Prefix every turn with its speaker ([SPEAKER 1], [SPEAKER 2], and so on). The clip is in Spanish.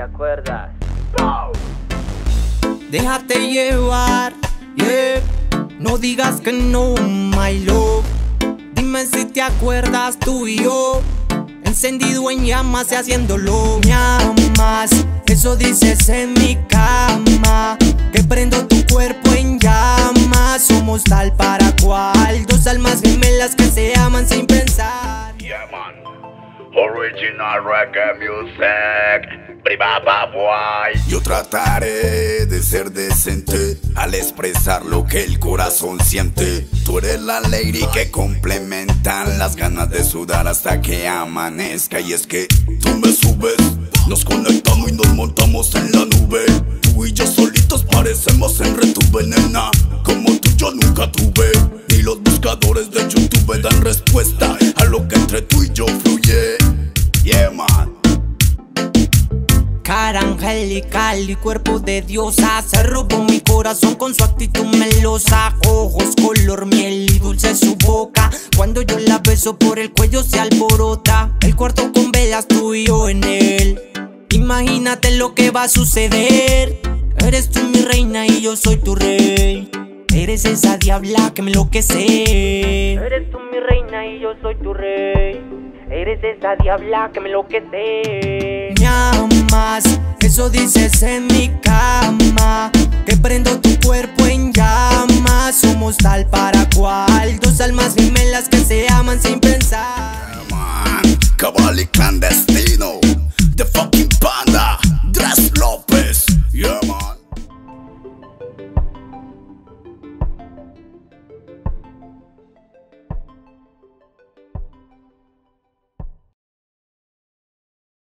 [SPEAKER 1] acuerdas?
[SPEAKER 2] Déjate llevar, yeah. No digas que no, my love. Dime si te acuerdas tú y yo. Encendido en llamas y haciéndolo. Llamas, eso dices en mi cama. Que prendo tu cuerpo en llamas. Somos tal para cual. Dos almas gemelas que se aman sin pensar.
[SPEAKER 3] Yeah, man. Original reggae music. Boy. Yo trataré de ser decente al expresar lo que el corazón siente. Tú eres la lady que complementan las ganas de sudar hasta que amanezca. Y es que tú me subes, nos conectamos y nos montamos en la nube. Tú y yo solitos parecemos en retuve. Como tú yo nunca tuve. Ni los buscadores de YouTube dan respuesta a lo que entre tú y yo fluye.
[SPEAKER 2] Cara angelical y cuerpo de diosa. Se robó mi corazón con su actitud melosa. Ojos color miel y dulce su boca. Cuando yo la beso por el cuello se alborota. El cuarto con velas tú y yo en él. Imagínate lo que va a suceder. Eres tú mi reina y yo soy tu rey. Eres esa diabla que me enloquece.
[SPEAKER 1] Eres tú mi reina y yo soy tu rey. Eres esa diabla que me enloquece
[SPEAKER 2] eso dices en mi cama. Que prendo tu cuerpo en llamas, somos tal para cual. Dos almas gemelas que se aman sin pensar.
[SPEAKER 3] Come on, come on,